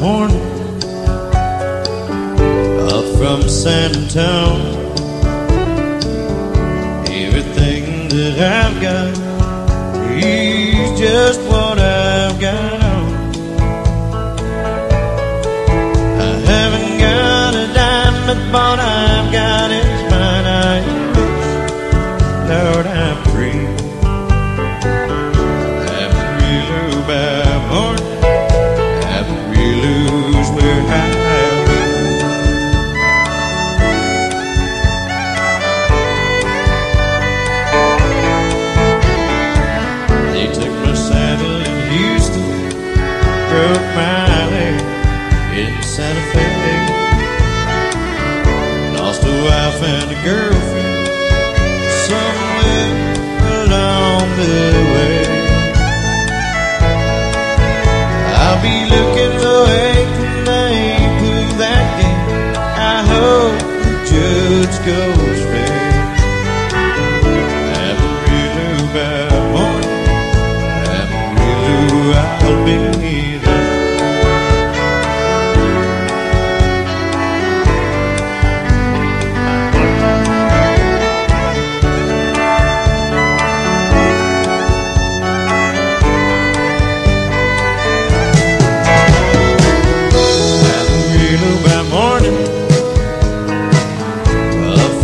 morning Up from Sandtown Everything that I've got Is just what I've got on. I haven't got a dime but I Miley in Santa Fe. Lost a wife and a girlfriend.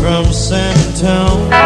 from San Antonio.